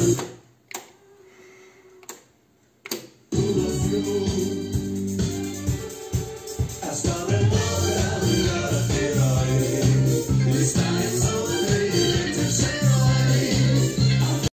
Amen.